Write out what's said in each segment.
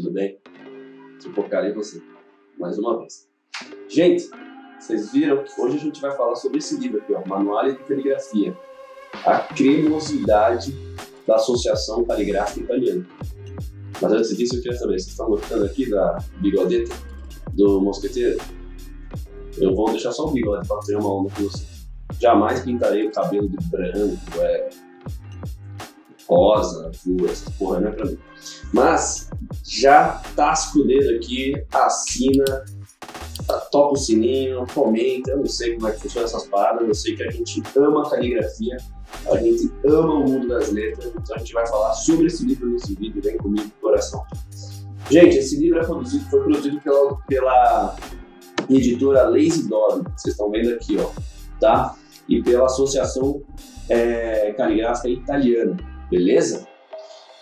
tudo bem? Que porcaria você, mais uma vez. Gente, vocês viram hoje a gente vai falar sobre esse livro aqui, ó, Manual de Caligrafia. A cremosidade da Associação Caligráfica Italiana. Mas antes disso, eu queria saber, vocês estão gostando aqui da bigodeta do mosqueteiro? Eu vou deixar só o bigode para ter uma onda com vocês. Jamais pintarei o cabelo de branco, é, rosa, azul, essa porra não é pra mim. Mas já tasca o dedo aqui, assina, toca o sininho, comenta, eu não sei como é que funciona essas paradas, eu sei que a gente ama caligrafia, a gente ama o mundo das letras, então a gente vai falar sobre esse livro nesse vídeo, vem comigo, coração. Gente, esse livro é produzido, foi produzido pela, pela editora Lazy Dog, vocês estão vendo aqui, ó, tá? E pela Associação é, Caligráfica Italiana, beleza?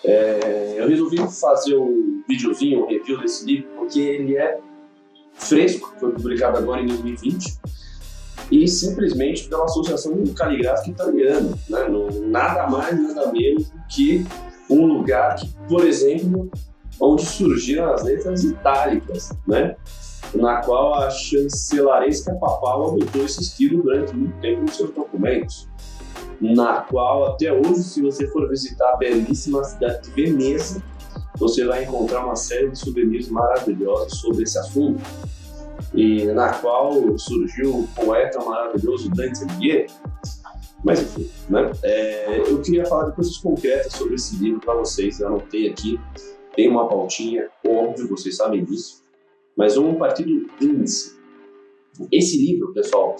É, eu resolvi fazer um videozinho, um review desse livro, porque ele é fresco, foi publicado agora em 2020, e simplesmente pela Associação Caligráfica Italiana, né? Nada mais, nada menos do que um lugar que, por exemplo, onde surgiram as letras itálicas, né? na qual a chancelaresca papal adotou esse estilo durante muito tempo nos seus documentos, na qual até hoje, se você for visitar a belíssima cidade de Veneza, você vai encontrar uma série de souvenirs maravilhosos sobre esse assunto, e na qual surgiu o poeta maravilhoso Dante Alighieri. Mas enfim, né? É, eu queria falar de coisas concretas sobre esse livro para vocês, eu anotei aqui, tem uma pautinha, óbvio, vocês sabem disso, mas vamos partir do índice. Esse livro, pessoal,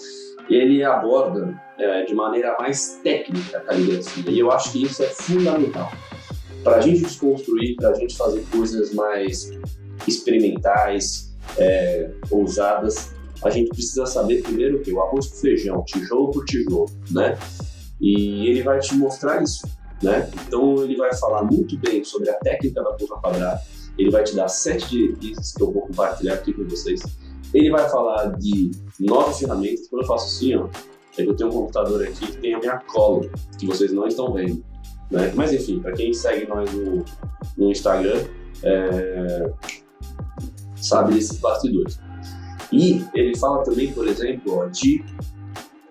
ele aborda é, de maneira mais técnica a caligrafia e eu acho que isso é fundamental para a gente desconstruir, para a gente fazer coisas mais experimentais, é, ousadas. A gente precisa saber primeiro o que o arroz com feijão, tijolo por tijolo, né? E ele vai te mostrar isso, né? Então ele vai falar muito bem sobre a técnica da curva quadrada ele vai te dar sete diretrizes que eu vou compartilhar aqui com vocês. Ele vai falar de nove ferramentas. Quando eu faço assim, ó, é que eu tenho um computador aqui que tem a minha cola, que vocês não estão vendo. Né? Mas enfim, para quem segue nós no, no Instagram, é, sabe desses bastidores. E ele fala também, por exemplo, ó, de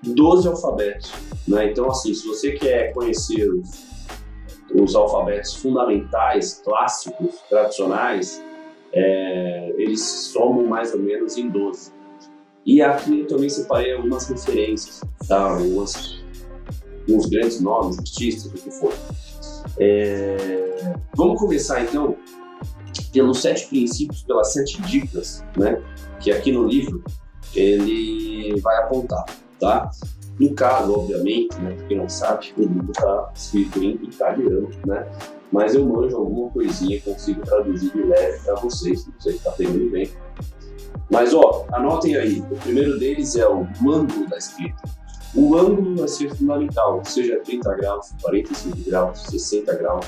12 alfabetos. Né? Então, assim, se você quer conhecer os os alfabetos fundamentais, clássicos, tradicionais, é, eles somam mais ou menos em 12. E aqui eu também separei algumas referências, tá? algumas, uns grandes nomes, artistas, o que for. É, vamos começar então pelos sete princípios, pelas sete dicas, né? Que aqui no livro ele vai apontar, tá? No caso, obviamente, né, quem não sabe, o livro está escrito em italiano, né? Mas eu manjo alguma coisinha, consigo traduzir de leve para vocês, se você está pegando bem. Mas, ó, anotem aí. O primeiro deles é o ângulo da escrita. O ângulo vai ser fundamental, seja 30 graus, 45 graus, 60 graus.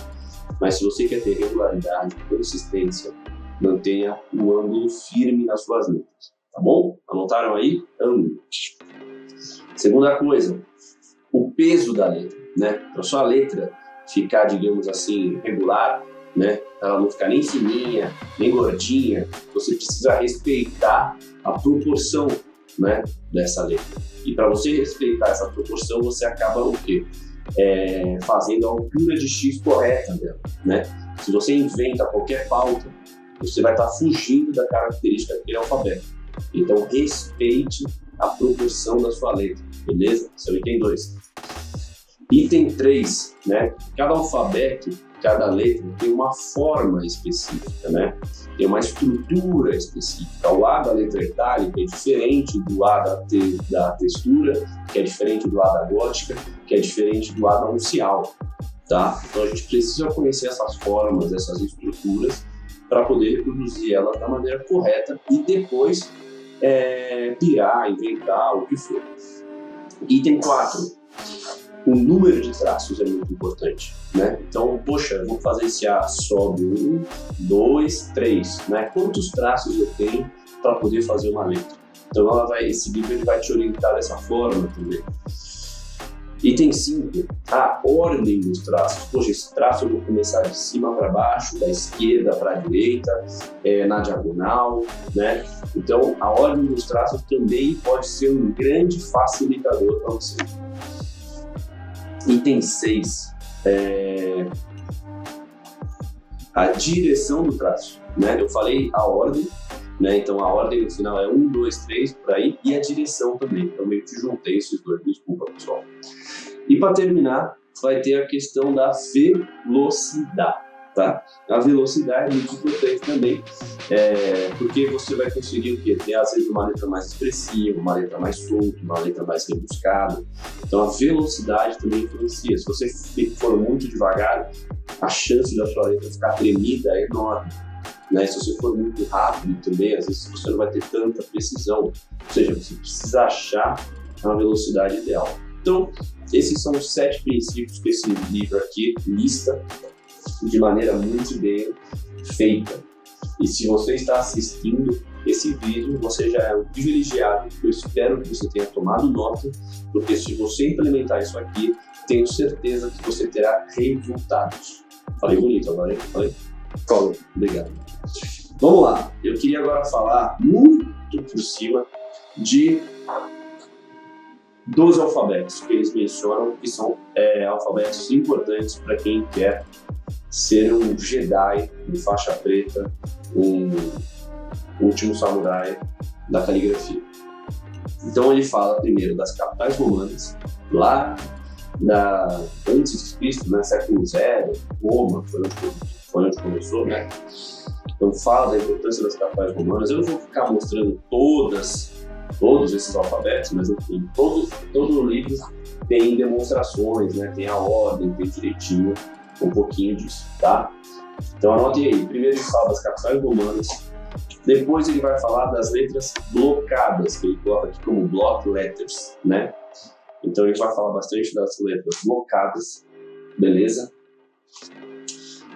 Mas se você quer ter regularidade, consistência, mantenha o ângulo firme nas suas letras. Tá bom? Anotaram aí? Ângulo. Segunda coisa, o peso da letra, né? Para sua letra ficar, digamos assim, regular, né? Ela não ficar nem fininha, nem gordinha, você precisa respeitar a proporção, né? Dessa letra. E para você respeitar essa proporção, você acaba o quê? É, fazendo a altura de X correta dela, né? Se você inventa qualquer pauta, você vai estar fugindo da característica daquele alfabeto. Então, respeite a proporção da sua letra, beleza? O item 2. Item 3, né? Cada alfabeto, cada letra tem uma forma específica, né? Tem uma estrutura específica. O A da letra itálica é diferente do A da, te, da textura, que é diferente do A da gótica, que é diferente do A da uncial, tá? Então a gente precisa conhecer essas formas, essas estruturas, para poder reproduzir elas da maneira correta e depois é, pirar, inventar, o que for. Item 4. O número de traços é muito importante, né? Então, poxa, vou fazer esse A, sobe um, dois, três, né? Quantos traços eu tenho para poder fazer uma letra? Então, ela vai, esse livro ele vai te orientar dessa forma também. Item 5, a ordem dos traços. Poxa, esse traço eu vou começar de cima para baixo, da esquerda para a direita, é, na diagonal, né? Então, a ordem dos traços também pode ser um grande facilitador para você. Item 6, é, a direção do traço. Né? Eu falei a ordem, né? Então a ordem no final é 1, 2, 3, por aí, e a direção também. Então meio que juntei esses dois, desculpa pessoal. E para terminar, vai ter a questão da velocidade. Tá? A velocidade é muito importante também, é, porque você vai conseguir o quê? Ter às vezes uma letra mais expressiva, uma letra mais solta, uma letra mais rebuscada. Então a velocidade também influencia. Se você for muito devagar, a chance da sua letra ficar tremida é enorme. Né? Se você for muito rápido também, às vezes você não vai ter tanta precisão. Ou seja, você precisa achar a velocidade ideal. Então, esses são os sete princípios que esse livro aqui lista de maneira muito bem feita. E se você está assistindo esse vídeo, você já é um privilegiado. Eu espero que você tenha tomado nota, porque se você implementar isso aqui, tenho certeza que você terá resultados. Falei bonito agora, hein? Falei? Falou. Obrigado. Vamos lá. Eu queria agora falar muito por cima de 12 alfabetos que eles mencionam que são é, alfabetos importantes para quem quer ser um Jedi, um faixa preta, um último samurai da caligrafia. Então ele fala primeiro das capitais romanas, lá da, antes de Cristo, né, século zero, Roma foi onde, foi onde começou, né? Então fala da importância das capitais romanas. Eu não vou ficar mostrando todas, todos esses alfabetos, mas enfim, todo, todo o livro tem demonstrações, né? Tem a ordem, tem direitinho um pouquinho disso, tá? Então anote aí. Primeiro ele fala das capitais romanas, depois ele vai falar das letras blocadas, que ele coloca aqui como block letters, né? Então ele vai falar bastante das letras blocadas, beleza?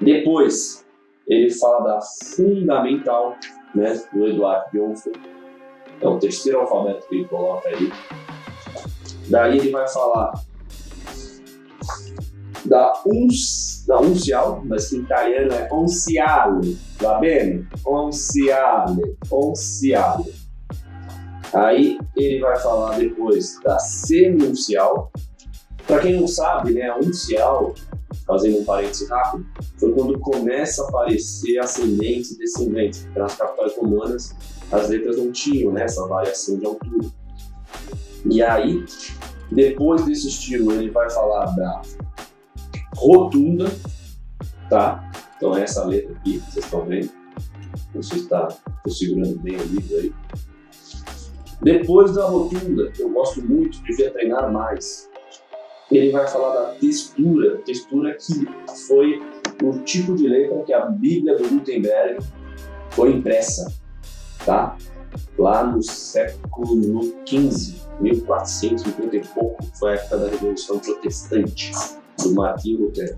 Depois ele fala da fundamental, né, do Eduardo Bionfo. É o terceiro alfabeto que ele coloca aí. Daí ele vai falar da, uns, da uncial, mas que em italiano é onciale, va bene? Onciale, onciale. Aí ele vai falar depois da semi-uncial. Para quem não sabe, né, a uncial, fazendo um parêntese rápido, foi quando começa a aparecer ascendentes e descendentes, porque nas capitais romanas as letras não tinham né, essa variação de altura. E aí, depois desse estilo, ele vai falar da rotunda, tá? Então essa letra aqui, vocês estão vendo? Não sei se está segurando bem o livro aí. Depois da rotunda, que eu gosto muito, devia treinar mais, ele vai falar da textura, textura que foi o tipo de letra que a Bíblia do Gutenberg foi impressa, tá? Lá no século XV, 1450 e pouco, foi a época da Revolução Protestante, do Martinho Lutero.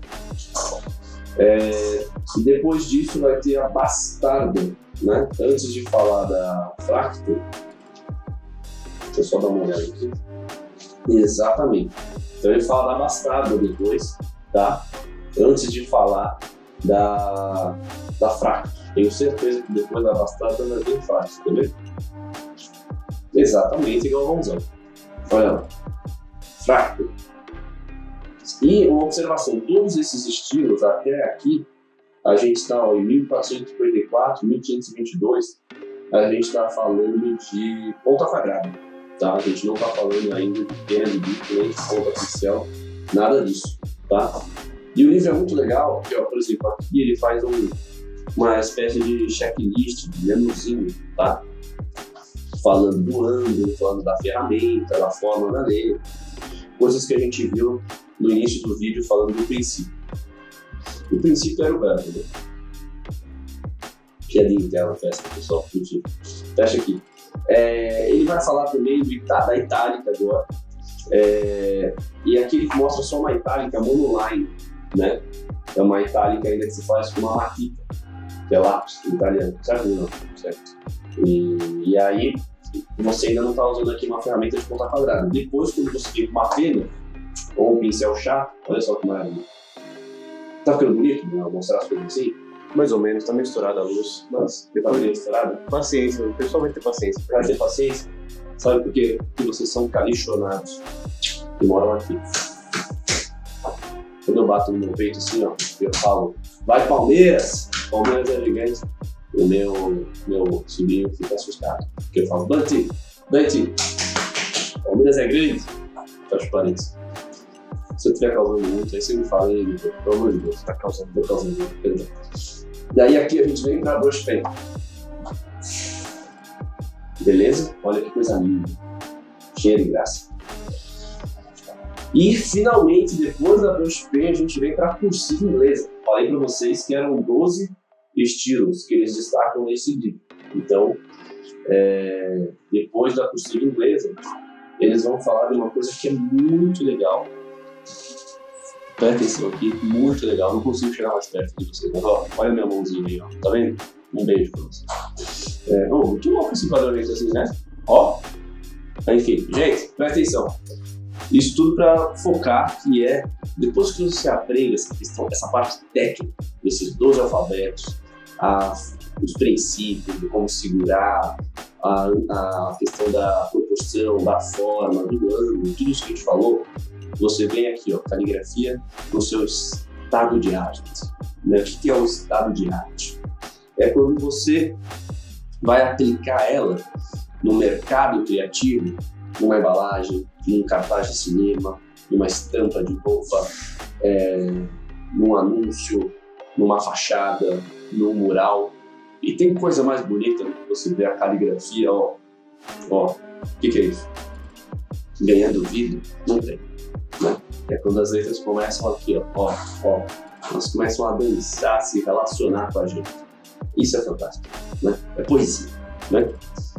É, depois disso vai ter a bastarda, né? Antes de falar da fracto, Deixa eu só dar uma olhada aqui. Exatamente. Então ele fala da bastarda depois, tá? Antes de falar da, da fraca. Tenho certeza que depois da bastarda vai vir fraca, entendeu? Exatamente igual ao Ronzão. Olha lá. Fraco. E uma observação, todos esses estilos até aqui, a gente está em 1454, 1522, a gente está falando de ponta quadrada tá? A gente não está falando ainda de pena de ponta oficial, nada disso, tá? E o livro é muito legal, porque, ó, por exemplo, aqui ele faz um, uma espécie de checklist, de menuzinho, tá? Falando do ângulo, falando da ferramenta, da forma da lei, coisas que a gente viu no início do vídeo falando do princípio. O princípio era o verbo, né? Que é de tela, festa, pessoal, Fecha aqui. É, ele vai falar também do, da itálica agora. É, e aqui ele mostra só uma itálica monoline, né? É uma itálica ainda que se faz com uma matita, que é lápis italiano? Não, certo. E, e aí você ainda não está usando aqui uma ferramenta de ponta quadrada. Depois, quando você tem uma pena, ou um pincel chato, olha só que maravilha. Tá ficando bonito, né? Mostrar as coisas assim? Mais ou menos, tá misturada a luz. Mas depois de misturada, Paciência, o pessoal vai ter paciência. pra ter paciência, sabe por quê? Porque vocês são calichonados que moram aqui. Quando eu bato no meu peito assim, ó, eu falo, vai Palmeiras! Palmeiras é gigante. O meu, meu sobrinho fica assustado. Porque eu falo, Dante, Dante, Palmeiras é grande. Fecha parênteses. Se eu estiver causando muito, aí você me fala, aí, pelo amor de Deus, tá causando, tô causando muito, perdão. Daí aqui a gente vem pra brush pen. Beleza? Olha que coisa linda. Cheia de graça. E finalmente, depois da brush pen, a gente vem para cursiva inglesa. Falei para vocês que eram 12 estilos que eles destacam nesse livro. Então, é, depois da cursiva inglesa, eles vão falar de uma coisa que é muito legal. Presta atenção aqui, muito legal. Não consigo chegar mais perto de vocês, mas ó, olha minha mãozinha aí, ó. Tá vendo? Um beijo pra vocês. É, oh, muito louco esse padrãozinho assim, né? Ó. Enfim, gente, presta atenção. Isso tudo para focar que é, depois que você aprende essa questão, essa parte técnica desses 12 alfabetos, a, os princípios de como segurar, a, a questão da proporção, da forma, do ângulo, tudo isso que a gente falou, você vem aqui, ó, caligrafia no seu estado de arte. Né? O que é o estado de arte? É quando você vai aplicar ela no mercado criativo, numa embalagem, num cartaz de cinema, numa estampa de roupa, é, num anúncio, numa fachada, num mural. E tem coisa mais bonita do que você ver a caligrafia, ó. Ó, o que, que é isso? Ganhando vida? Não tem. É quando as letras começam aqui, ó, ó, ó. Elas começam a dançar, se relacionar com a gente. Isso é fantástico, né? É poesia, né?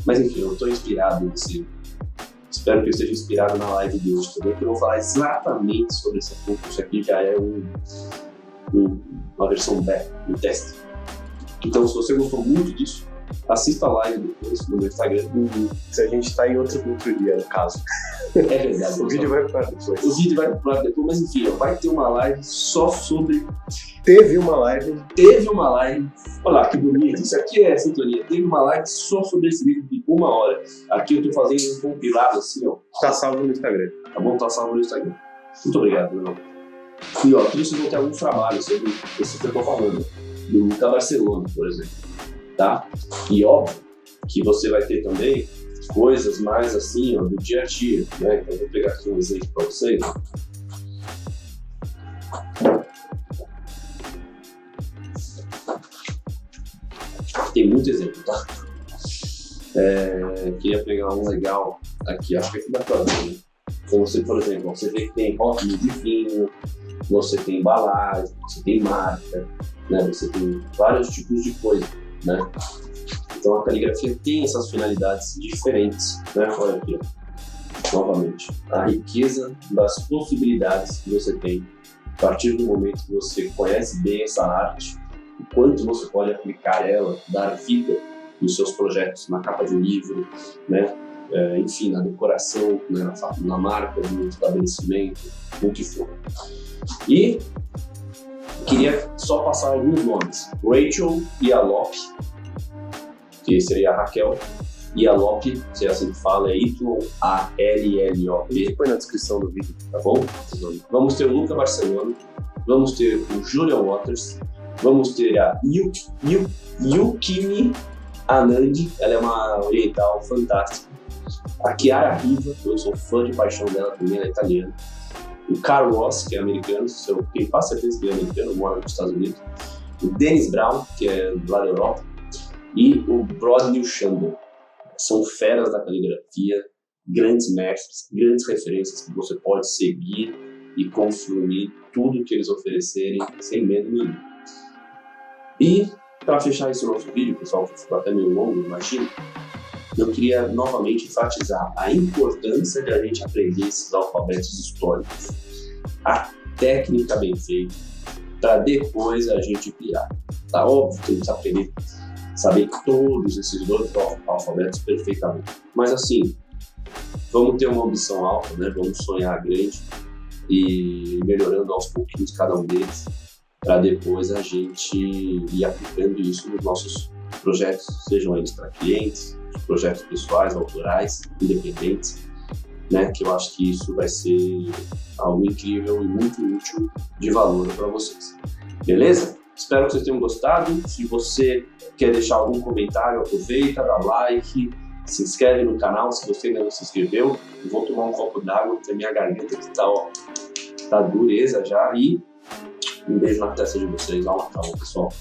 Mas enfim, eu estou inspirado nesse, Espero que eu esteja inspirado na live de hoje também, que eu vou falar exatamente sobre esse assunto. Isso aqui já é um, um, uma versão beta, um teste. Então, se você gostou muito disso, assista a live depois no meu Instagram. Uhum. Se a gente tá em outro, outro dia, no caso. É verdade. O vídeo vai para depois. O vídeo vai pro ar depois, mas enfim, ó, vai ter uma live só sobre. Teve uma live. Teve uma live. Olha lá que bonito, isso aqui é sintonia. Teve uma live só sobre esse livro de uma hora. Aqui eu tô fazendo um compilado assim, ó. Tá salvo no Instagram. Tá bom? Tá salvo no Instagram. Muito obrigado, meu irmão. E ó, aqui vocês vão ter alguns trabalhos sobre esse que eu tô falando. Do Luca Barcelona, por exemplo. Tá? E óbvio que você vai ter também coisas mais assim, ó, do dia a dia, né? Então eu vou pegar aqui um exemplo para vocês. Tem muito exemplo, tá? É, queria pegar um legal aqui, acho que aqui dá pra ver, né? Então você, por exemplo, você vê que tem rótulo de vinho, você tem embalagem, você tem marca, né? Você tem vários tipos de coisa, né? Então a caligrafia tem essas finalidades diferentes, né? Olha aqui, novamente, a riqueza das possibilidades que você tem a partir do momento que você conhece bem essa arte, o quanto você pode aplicar ela, dar vida nos seus projetos, na capa de um livro, né? É, enfim, na decoração, né? na, na marca do estabelecimento, o que for. E queria só passar alguns nomes: Rachel e Alop, que seria a Raquel, e a Lop, se é assim que fala, é Y-A-L-L-O-P, Põe na descrição do vídeo. tá bom? Vamos ter o Luca Barcelona, vamos ter o Julian Waters, vamos ter a Yu- Yu- Yukimi Anand, ela é uma oriental fantástica. A Chiara Riva, eu sou fã de paixão dela também, ela é italiana. O Carl Ross, que é americano, se eu tenho quase certeza que é americano, mora nos Estados Unidos. O Dennis Brown, que é lá da Europa. E o Brodney Chandler. São feras da caligrafia, grandes mestres, grandes referências que você pode seguir e consumir tudo que eles oferecerem sem medo nenhum. E para fechar esse nosso vídeo, pessoal, que ficou até meio longo, imagino, eu queria novamente enfatizar a importância de a gente aprender esses alfabetos históricos, a técnica bem feita, para depois a gente criar. Tá óbvio que gente precisa aprender, saber todos esses dois al- alfabetos perfeitamente. Mas assim, vamos ter uma ambição alta, né? Vamos sonhar grande. e melhorando aos pouquinhos cada um deles, para depois a gente ir aplicando isso nos nossos projetos, sejam eles para clientes, projetos pessoais, autorais, independentes, né? Que eu acho que isso vai ser algo incrível e muito útil de valor para vocês. Beleza? Espero que vocês tenham gostado. Se você quer deixar algum comentário, aproveita, dá like, se inscreve no canal se você ainda não se inscreveu. Eu vou tomar um copo d'água, porque minha garganta que tá, ó, tá dureza já. E um beijo na testa de vocês. Ó, tá bom, pessoal.